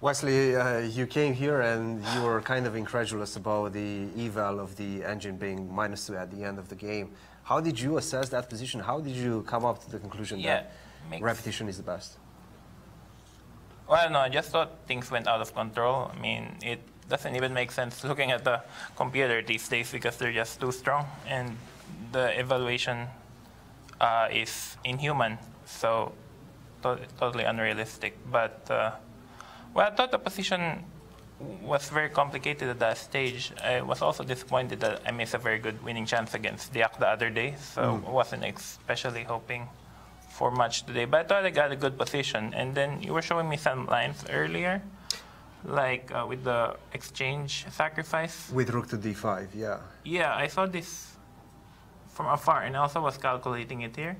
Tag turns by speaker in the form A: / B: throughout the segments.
A: Wesley, uh, you came here and you were kind of incredulous about the eval of the engine being minus two at the end of the game. How did you assess that position? How did you come up to the conclusion
B: Yeah,
A: that
B: makes-
A: repetition is the best?
B: Well, no, I just thought things went out of control. I mean, it doesn't even make sense looking at the computer these days because they're just too strong, and the evaluation uh, is inhuman, so to- totally unrealistic. But uh, well, I thought the position was very complicated at that stage. I was also disappointed that I missed a very good winning chance against Deac the other day, so I wasn't especially hoping for much today. But I thought I got a good position. And then you were showing me some lines earlier, like uh, with the exchange sacrifice.
A: With rook to d5, yeah.
B: Yeah, I saw this from afar, and also was calculating it here.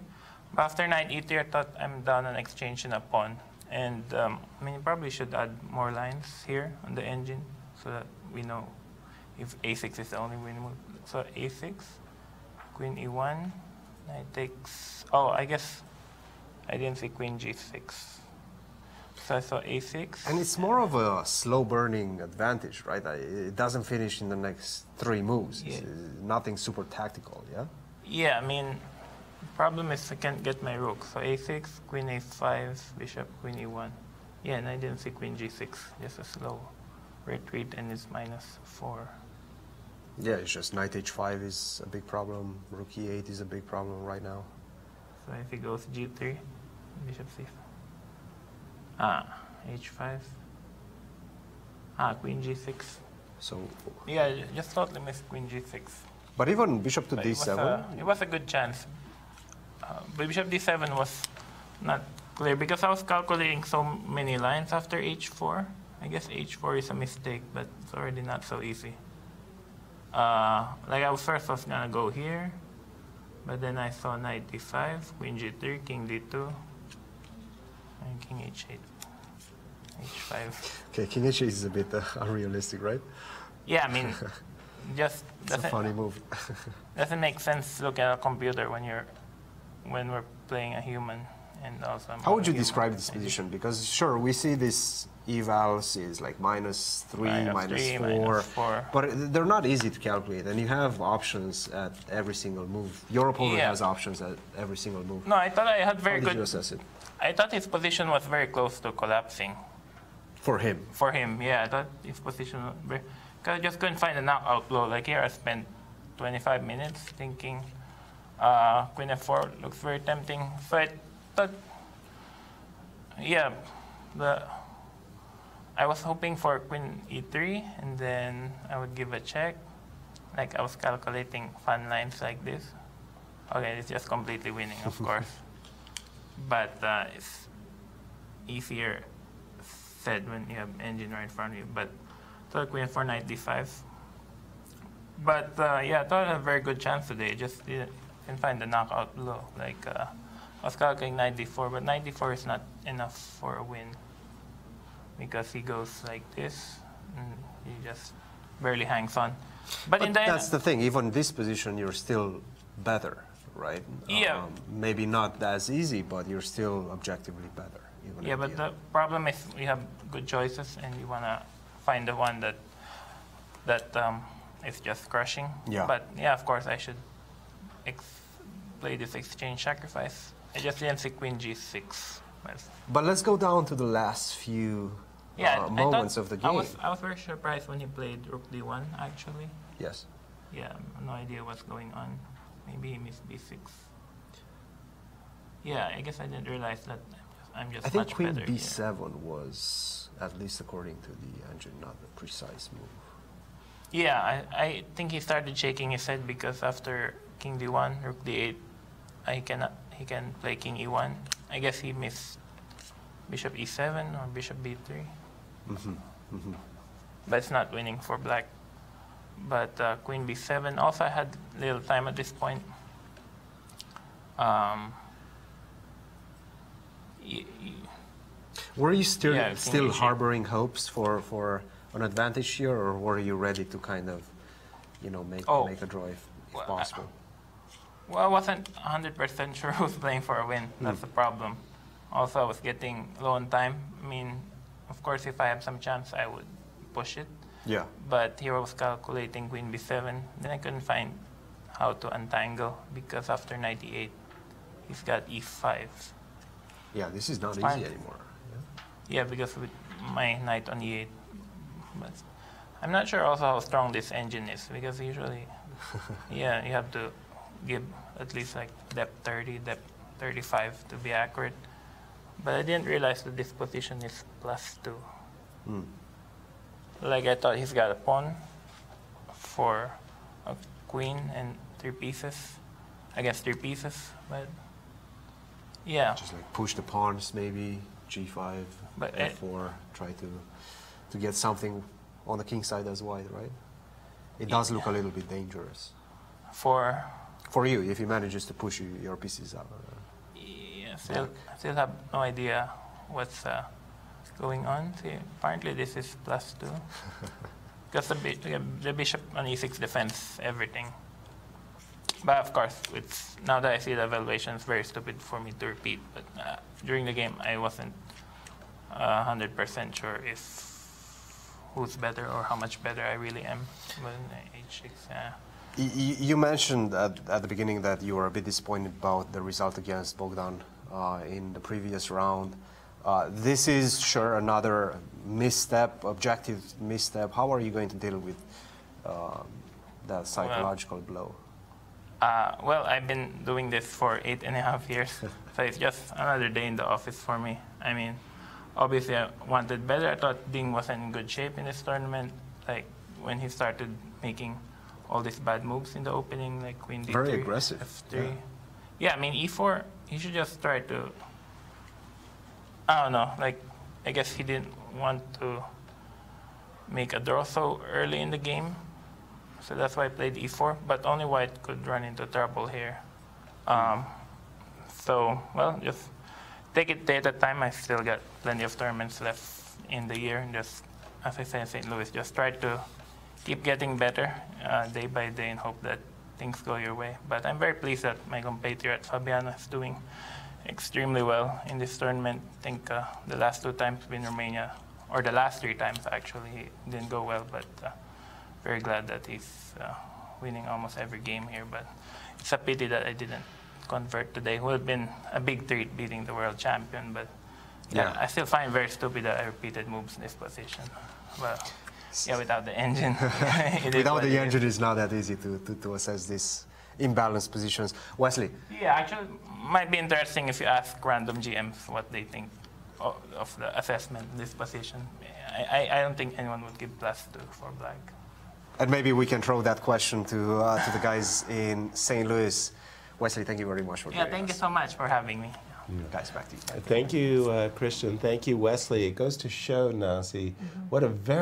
B: But after knight e3, I thought I'm down an exchange in a pawn. And um, I mean, you probably should add more lines here on the engine so that we know if a6 is the only win move. So a6, queen e1, knight takes. Oh, I guess I didn't see queen g6. So I saw a6.
A: And it's more of a slow burning advantage, right? It doesn't finish in the next three moves.
B: Yeah.
A: uh, nothing super tactical, yeah?
B: Yeah, I mean, problem is I can't get my rook. So a6, queen a5, bishop, queen e1. Yeah, and I didn't see queen g6. Just a slow retreat, and it's minus 4.
A: Yeah, it's just knight h5 is a big problem. Rook e8 is a big problem right now.
B: So if he goes g3, bishop c5. Ah, h5. Ah, queen g6.
A: So,
B: Yeah, just totally missed queen g6.
A: but even bishop to
B: But it was
A: d7.
B: a- It was a good chance. Uh, but bishop d7 was not clear because I was calculating so many lines after h4. I guess h4 is a mistake, but it's already not so easy. Uh, like I was first was gonna go here, but then I saw knight d5, queen g3, king d2, and king h8, h5.
A: Okay, king h8 is a bit uh, unrealistic, right?
B: Yeah, I mean, just
A: It's a funny move.
B: doesn't make sense to look at a computer when you're when we're playing a human and also I'm
A: How would you
B: human.
A: describe this position? Because sure, we see this evals is like minus three,
B: Minus
A: minus
B: three,
A: four,
B: minus four.
A: but they're not easy to calculate, and you have options at every single move. Your opponent
B: Yeah.
A: has options at every single move.
B: No, I thought I had very
A: How
B: very
A: did you
B: good.
A: assess it?
B: I thought his position was very close to collapsing
A: For him,
B: for him. Yeah, I thought his position was very. Cause I just couldn't find a knockout blow. Like here, I spent 25 minutes thinking uh, Queen F4 looks very tempting. but, thought, yeah, the I was hoping for Queen E3, and then I would give a check. Like I was calculating fun lines like this. Okay, it's just completely winning, of course. But uh, it's easier said when you have engine right in front of you. But so Queen F4, Knight D5. But uh, yeah, I thought I had a very good chance today. Just didn't, didn't find the knockout blow. Like uh, I was calculating Knight D4, but Knight D4 is not enough for a win because he goes like this, and he just barely hangs on. But,
A: but
B: in the end,
A: that's the thing. Even in this position, you're still better, right?
B: Yeah.
A: Um, maybe not as easy, but you're still objectively better. Even
B: Yeah, but
A: the end.
B: problem is we have good choices, and you wanna find the one that that um, is just crushing.
A: Yeah.
B: But yeah, of course, I should play this exchange sacrifice. I just didn't see Queen G6. But
A: But let's go down to the last few
B: yeah,
A: uh,
B: I- I
A: moments of the
B: I
A: game.
B: was I was very surprised when he played Rook D1. Actually,
A: Yes.
B: yeah, no idea what's going on. Maybe he missed B6. Yeah, I guess I didn't realize that. I'm just
A: I think Queen. B7 was, at least according to the engine, not a precise move.
B: Yeah, I, I think he started shaking his head because after King D1, Rook D8, I cannot, he can play King E1. I guess he missed Bishop E7 or Bishop B3.
A: Mm-hmm.
B: But it's not winning for black. But uh, Queen B7 also I had little time at this point. Um,
A: Were you still
B: Yeah,
A: still harboring hopes for, for an advantage here, or were you ready to kind of, you know, make
B: Oh.
A: make a draw if, if
B: Well, I-
A: possible?
B: Well, I wasn't 100% sure who was playing for a win. Hmm. That's the problem. Also, I was getting low on time. I mean, of course, if I have some chance, I would push it.
A: Yeah.
B: But here I was calculating queen b7. Then I couldn't find how to untangle because after 98, he's got e e5.
A: Yeah, this is not easy anymore.
B: Yeah, because with my knight on e8. But I'm not sure also how strong this engine is because usually, yeah, you have to give at least like depth 30, depth 35 to be accurate. But I didn't realize that this position is plus two.
A: Mm.
B: Like I thought he's got a pawn for a queen and three pieces against three pieces, but yeah.
A: Just like push the pawns, maybe g5,
B: But
A: f4, try to to get something on the king side as white, right? It does look a little bit dangerous
B: For
A: for you if he manages to push you, your pieces out.
B: yeah, still, still have no idea what's uh, going on. See, apparently this is plus two. Because the, bi- the bishop on e6 defends everything. But of course, it's now that I see the evaluation, it's very stupid for me to repeat. But uh, during the game, I wasn't uh, hundred percent sure if who's better or how much better I really am. But in h6, yeah.
A: You mentioned at, at the beginning that you were a bit disappointed about the result against Bogdan uh, in the previous round. Uh, this is sure another misstep, objective misstep. How are you going to deal with uh, that psychological blow?
B: Uh, well, I've been doing this for eight and a half years, so it's just another day in the office for me. I mean, obviously I wanted better. I thought Ding was in good shape in this tournament. Like when he started making all these bad moves in the opening, like Queen D3,
A: Very aggressive,
B: F3.
A: yeah.
B: Yeah. I mean E4. He should just try to. I don't know. Like I guess he didn't want to make a draw so early in the game. So that's why I played e4, but only white could run into trouble here. Um, so, well, just take it day at a time. I still got plenty of tournaments left in the year. And just, as I say in St. Louis, just try to keep getting better uh, day by day and hope that things go your way. But I'm very pleased that my compatriot Fabiano is doing extremely well in this tournament. I think uh, the last two times in Romania, or the last three times actually, didn't go well, but uh, very glad that he's uh, winning almost every game here. But it's a pity that I didn't convert today. It would have been a big treat beating the world champion, but yeah,
A: Yeah.
B: I still find it very stupid that I repeated moves in this position. Well, yeah, without the engine. it is
A: Without the engine, it's not that easy to, to, to assess these imbalanced positions. Wesley,
B: Yeah, actually, might be interesting if you ask random GMs what they think of, of the assessment in this position. I, I, I don't think anyone would give plus two for black.
A: and maybe we can throw that question to, uh, to the guys in St. Louis. Wesley, thank you very much for
B: Yeah,
A: joining
B: thank you so much for having me.
A: Guys, back to you.
C: Thank you, uh, Cristian. Thank you, Wesley. It goes to show, Nazi, what a very